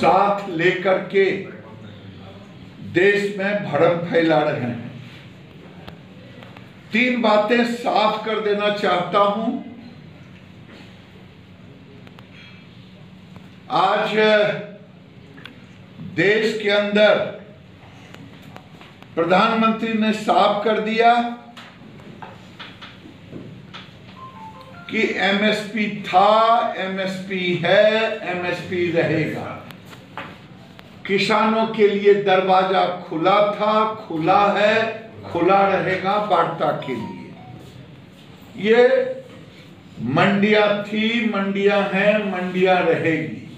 साथ लेकर के देश में भरम फैला रहे हैं। तीन बातें साफ़ कर देना चाहता हूँ। आज देश के अंदर प्रधानमंत्री ने साफ़ कर दिया कि एमएसपी था एमएसपी है एमएसपी रहेगा। किसानों के लिए दरवाज़ा खुला था, खुला है, खुला रहेगा वार्ता के लिए। ये मंडिया थी, मंडिया है, मंडिया रहेगी।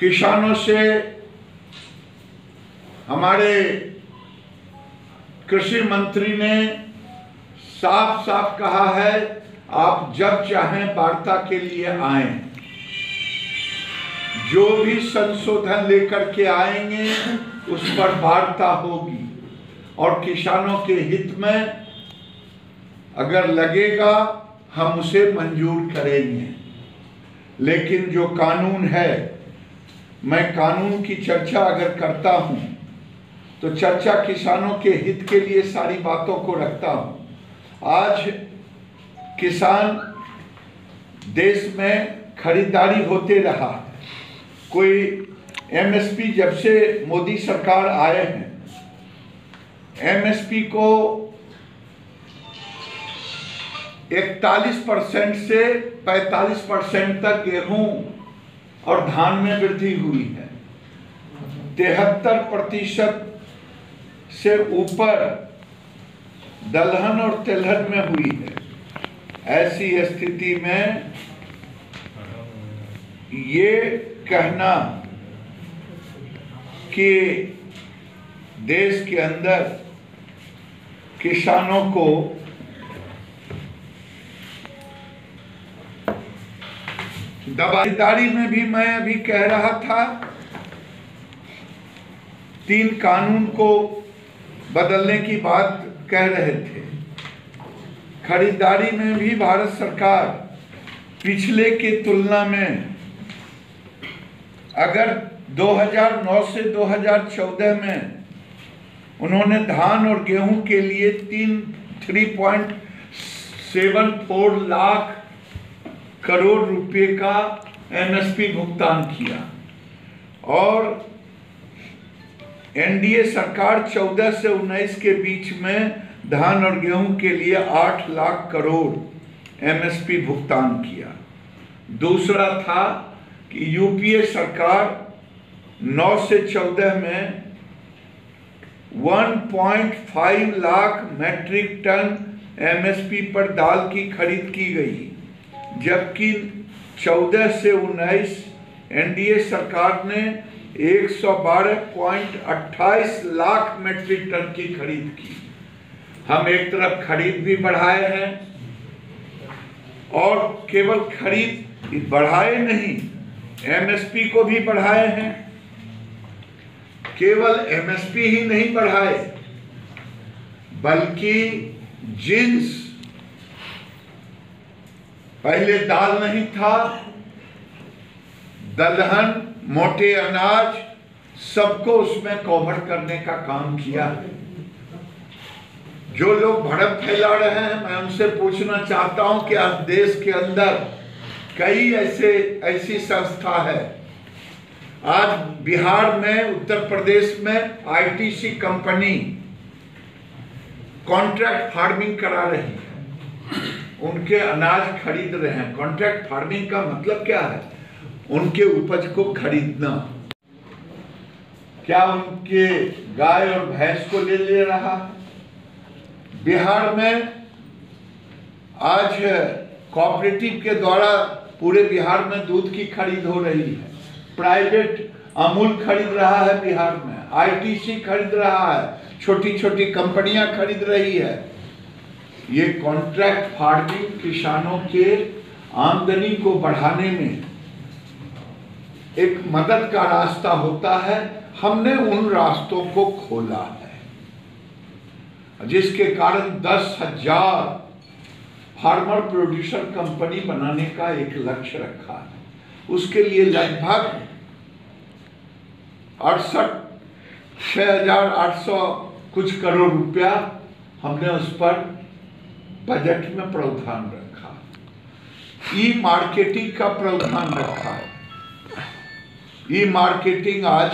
किसानों से हमारे कृषि मंत्री ने साफ़ साफ़ कहा है, आप जब चाहें वार्ता के लिए आए। जो भी संशोधन लेकर के आएँगे, उस पर वार्ता होगी। और किसानों के हित में अगर लगेगा, हम उसे मंजूर करेंगे। लेकिन जो कानून है, मैं कानून की चर्चा अगर करता हूँ तो चर्चा किसानों के हित के लिए सारी बातों को रखता हूँ। आज किसान देश में खरीदारी होते रहा। कोई एमएसपी जब से मोदी सरकार आए हैं एमएसपी को 41 परसेंट से 45 परसेंट तक गेहूँ और धान में वृद्धि हुई है। तिहत्तर प्रतिशत से ऊपर दलहन और तिलहन में हुई है। ऐसी स्थिति में ये कहना कि देश के अंदर किसानों को दबाईदारी में भी मैं अभी कह रहा था, तीन कानून को बदलने की बात कह रहे थे। खरीदारी में भी भारत सरकार पिछले की तुलना में अगर 2009 से 2014 में उन्होंने धान और गेहूँ के लिए तीन three point seven four lakh crore रुपए का एमएसपी भुगतान किया। और एनडीए सरकार 14 से 19 के बीच में धान और गेहूँ के लिए 8 लाख करोड़ एमएसपी भुगतान किया। दूसरा था कि यूपीए सरकार 9 से 14 में 1.5 लाख मैट्रिक टन एमएसपी पर दाल की खरीद की गई, जबकि 14 से 19 एनडीए सरकार ने 112.28 लाख मैट्रिक टन की खरीद की। हम एक तरफ़ खरीद भी बढ़ाए हैं और केवल खरीद बढ़ाए नहीं एमएसपी को भी बढ़ाए हैं। केवल एमएसपी ही नहीं बढ़ाए बल्कि जींस पहले दाल नहीं था, दलहन, मोटे अनाज, सबको उसमें कवर करने का काम किया। है जो लोग भड़क फैला रहे हैं, मैं उनसे पूछना चाहता हूँ कि आज देश के अंदर कई ऐसे, ऐसी संस्था है। आज बिहार में, उत्तर प्रदेश में आईटीसी कंपनी कॉन्ट्रैक्ट फ़ार्मिंग करा रही है। उनके अनाज खरीद रहे हैं। कॉन्ट्रैक्ट फ़ार्मिंग का मतलब क्या है? उनके उपज को खरीदना। क्या उनके गाय और भैंस को ले ले रहा? है बिहार में आज कॉपरेटिव के द्वारा पूरे बिहार में दूध की खरीद हो रही है। प्राइवेट अमूल खरीद रहा है बिहार में। आईटीसी खरीद रहा है। छोटी छोटी कंपनियाँ खरीद रही है। ये कॉन्ट्रैक्ट फ़ार्मिंग किसानों के आमदनी को बढ़ाने में एक मदद का रास्ता होता है। हमने उन रास्तों को खोला है। जिसके कारण दस हज़ार फार्मर प्रोड्यूसर कंपनी बनाने का एक लक्ष्य रखा है। उसके लिए लगभग अड़सठ छः हज़ार आठ सौ कुछ करोड़ रुपया हमने उस पर बजट में प्रावधान रखा। ई मार्केटिंग का प्रावधान रखा। है ई मार्केटिंग आज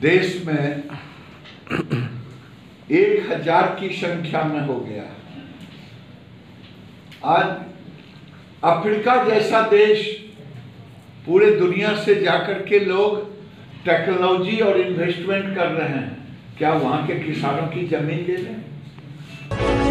देश में एक हज़ार की संख्या में हो गया आज अफ्रीका जैसा देश पूरे दुनिया से जाकर के लोग टेक्नोलॉजी और इन्वेस्टमेंट कर रहे हैं। क्या वहाँ के किसानों की ज़मीन ले लें?